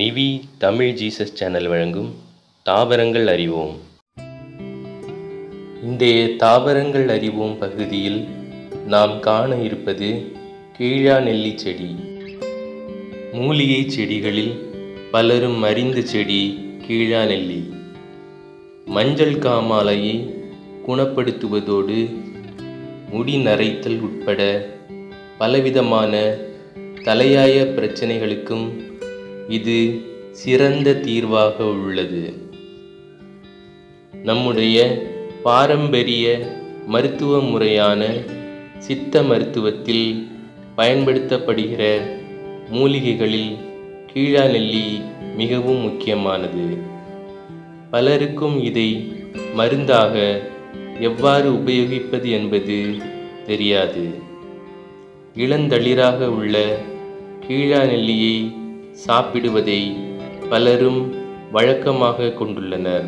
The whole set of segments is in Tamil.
நிவி தமிழ் ஜீசஸ் சேனல் வழங்கும் தாவரங்கள் அறிவோம். இந்த தாவரங்கள் அறிவோம் பகுதியில் நாம் காண இருப்பது கீழா நெல்லி செடி. மூலிகை செடிகளில் பலரும் அறிந்த செடி கீழா நெல்லி. மஞ்சள் காமாலையை குணப்படுத்துவதோடு முடி நரைத்தல் உட்பட பலவிதமான தலையாய பிரச்சனைகளுக்கும் இது சிறந்த தீர்வாக உள்ளது. நம்முடைய பாரம்பரிய மருத்துவ முறையான சித்த மருத்துவத்தில் பயன்படுத்தப்படுகிற மூலிகைகளில் கீழா நெல்லி மிகவும் முக்கியமானது. பலருக்கும் இதை மருந்தாக எவ்வாறு உபயோகிப்பது என்பது தெரியாது. இளந்தளிராக உள்ள கீழா நெல்லியை சாப்பிடுவதை பலரும் வழக்கமாக கொண்டுள்ளனர்.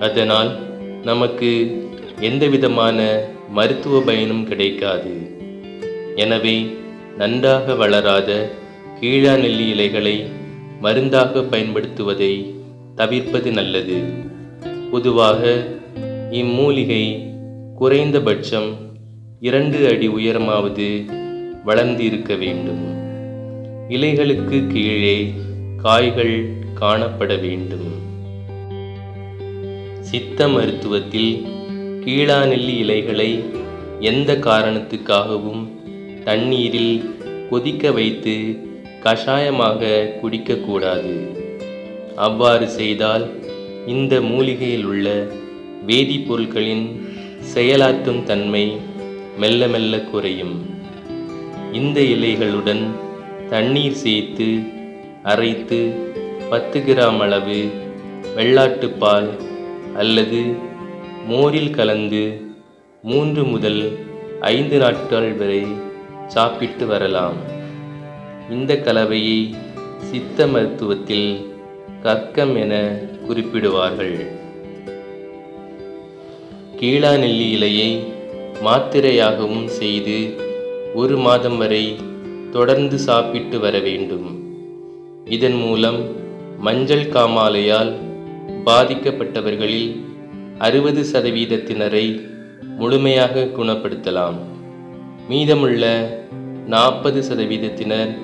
அதனால் நமக்கு எந்தவிதமான மருத்துவ பயனும் கிடைக்காது. எனவே நன்றாக வளராத கீழா நெல்லி இலைகளை மருந்தாக பயன்படுத்துவதை தவிர்ப்பது நல்லது. பொதுவாக இம்மூலிகை குறைந்தபட்சம் இரண்டு அடி உயரமாவது வளர்ந்து இருக்க வேண்டும். இலைகளுக்கு கீழே காய்கள் காணப்பட வேண்டும். சித்த மருத்துவத்தில் கீழாநெல்லி இலைகளை எந்த காரணத்துக்காகவும் தண்ணீரில் கொதிக்க வைத்து கஷாயமாக குடிக்கக்கூடாது. அவ்வாறு செய்தால் இந்த மூலிகையில் உள்ள வேதிப்பொருட்களின் செயலாற்றும் தன்மை மெல்ல மெல்ல குறையும். இந்த இலைகளுடன் தண்ணீர் சேர்த்து அரைத்து பத்து கிராம் அளவு வெள்ளாட்டுப்பால் அல்லது மோரில் கலந்து மூன்று முதல் ஐந்து நாட்கள் வரை சாப்பிட்டு வரலாம். இந்த கலவையை சித்த மருத்துவத்தில் கற்கம் என குறிப்பிடுவார்கள். கீழா நெல்லி இலையை மாத்திரையாகவும் செய்து ஒரு மாதம் வரை தொடர்ந்து சாப்பிட்டு வர வேண்டும். இதன் மூலம் மஞ்சள் காமாலையால் பாதிக்கப்பட்டவர்களில் அறுபது சதவீதத்தினரை முழுமையாக குணப்படுத்தலாம். மீதமுள்ள நாற்பது சதவீதத்தினர்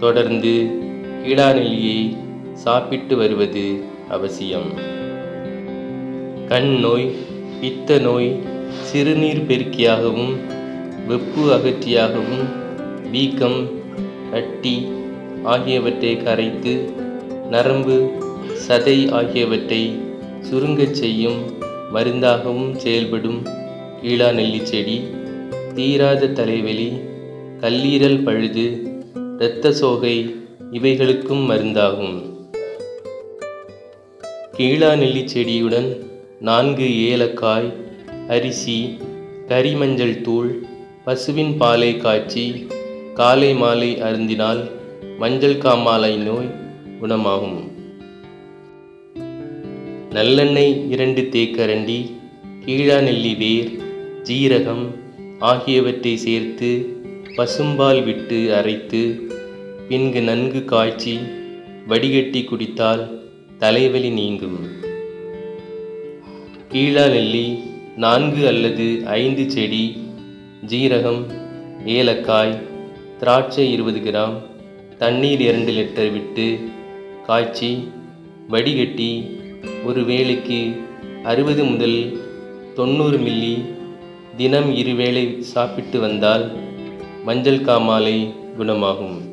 தொடர்ந்து கீழாநெல்லியை சாப்பிட்டு வருவது அவசியம். கண் நோய் பித்த நோய் சிறுநீர் பெருக்கியாகவும் வெப்பு அகற்றியாகவும் வீக்கம் கட்டி ஆகியவற்றை கரைத்து நரம்பு சதை ஆகியவற்றை சுருங்கச் செய்யும் மருந்தாகவும் செயல்படும் கீழா நெல்லி செடி தீராத தலைவலி கல்லீரல் பழுது இரத்த சோகை இவைகளுக்கும் மருந்தாகும். கீழா நெல்லி செடியுடன் நான்கு ஏலக்காய் அரிசி கரிமஞ்சள் தூள் பசுவின் பாலை காய்ச்சி காலை மாலை அருந்தினால் மஞ்சள் காமாலை நோய் குணமாகும். நல்லெண்ணெய் இரண்டு தேக்கரண்டி கீழா நெல்லி வேர் ஜீரகம் ஆகியவற்றை சேர்த்து பசும்பால் விட்டு அரைத்து பின்கு நன்கு காய்ச்சி வடிகட்டி குடித்தால் தலைவலி நீங்கும். கீழா நெல்லி நான்கு அல்லது ஐந்து செடி ஜீரகம் ஏலக்காய் திராட்சை இருபது கிராம் தண்ணீர் இரண்டு லிட்டர் விட்டு காய்ச்சி வடிகட்டி ஒரு வேளைக்கு அறுபது முதல் தொண்ணூறு மில்லி தினம் இருவேளை சாப்பிட்டு வந்தால் மஞ்சள் காமாலை குணமாகும்.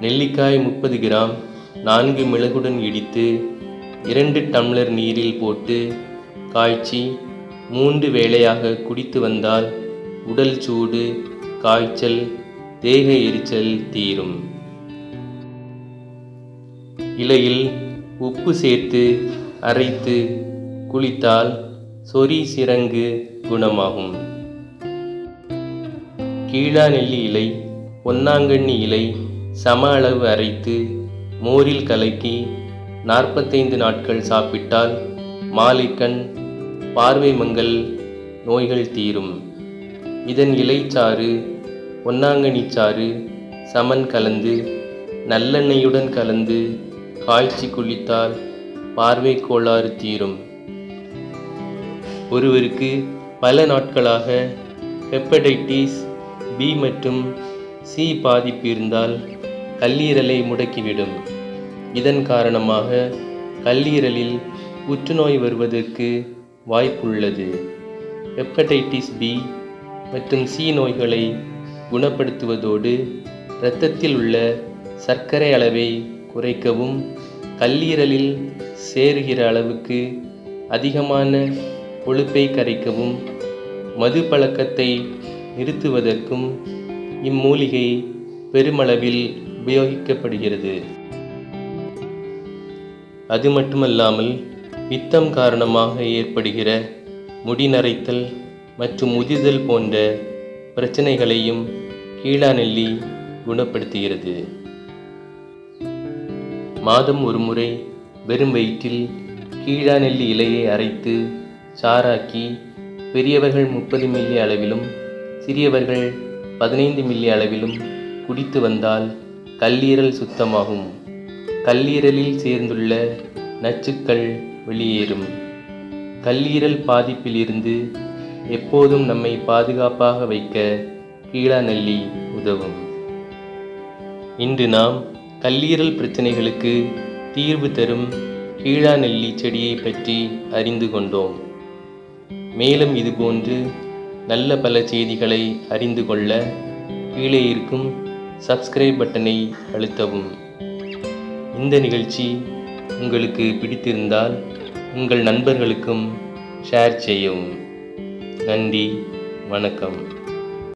நெல்லிக்காய் முப்பது கிராம் நான்கு மிளகுடன் இடித்து இரண்டு டம்ளர் நீரில் போட்டு காய்ச்சி மூன்று வேளையாக குடித்து வந்தால் உடல் சூடு காய்ச்சல் தேக எரிச்சல் தீரும். இலையில் உப்பு சேர்த்து அரைத்து குளித்தால் சொறி சிறங்கு குணமாகும். கீழா நெல்லி இலை பொன்னாங்கண்ணி இலை சம அளவு அரைத்து மோரில் கலக்கி நாற்பத்தைந்து நாட்கள் சாப்பிட்டால் மாலைக்கண் பார்வை மங்கல் நோய்கள் தீரும். இதன் இலைச்சாறு பொன்னாங்கண்ணிச்சாறு சமன் கலந்து நல்லெண்ணெயுடன் கலந்து காய்ச்சி குளித்தால் பார்வை கோளாறு தீரும். ஒருவருக்கு பல நாட்களாக ஹெப்படைட்டிஸ் பி மற்றும் சி பாதிப்பு இருந்தால் கல்லீரலை முடக்கிவிடும். இதன் காரணமாக கல்லீரலில் புற்றுநோய் வருவதற்கு வாய்ப்புள்ளது. ஹெப்படைட்டிஸ் பி மற்றும் சீ நோய்களை குணப்படுத்துவதோடு இரத்தத்தில் உள்ள சர்க்கரை அளவை குறைக்கவும் கல்லீரலில் சேருகிற அளவுக்கு அதிகமான கொழுப்பை கரைக்கவும் மது பழக்கத்தை நிறுத்துவதற்கும் இம்மூலிகை பெருமளவில் உபயோகிக்கப்படுகிறது. அது மட்டுமல்லாமல் பித்தம் காரணமாக ஏற்படுகிற முடி நரைத்தல் மற்றும் முதிர்தல் போன்ற பிரச்சனைகளையும் கீழாநெல்லி குணப்படுத்துகிறது. மாதம் ஒரு முறை வெறும் வயிற்றில் கீழாநெல்லி இலையை அரைத்து சாராக்கி பெரியவர்கள் முப்பது மில்லி அளவிலும் சிறியவர்கள் பதினைந்து மில்லி அளவிலும் குடித்து வந்தால் கல்லீரல் சுத்தமாகும். கல்லீரலில் சேர்ந்துள்ள நச்சுக்கள் வெளியேறும். கல்லீரல் பாதிப்பிலிருந்து எப்போதும் நம்மை பாதுகாப்பாக வைக்க கீழாநெல்லி உதவும். இன்று நாம் கல்லீரல் பிரச்சனைகளுக்கு தீர்வு தரும் கீழாநெல்லி செடியை பற்றி அறிந்து கொண்டோம். மேலும் இதுபோன்று நல்ல பல செய்திகளை அறிந்து கொள்ள கீழே இருக்கும் சப்ஸ்கிரைப் பட்டனை அழுத்தவும். இந்த நிகழ்ச்சி உங்களுக்கு பிடித்திருந்தால் உங்கள் நண்பர்களுக்கும் ஷேர் செய்யவும். நன்றி வணக்கம்.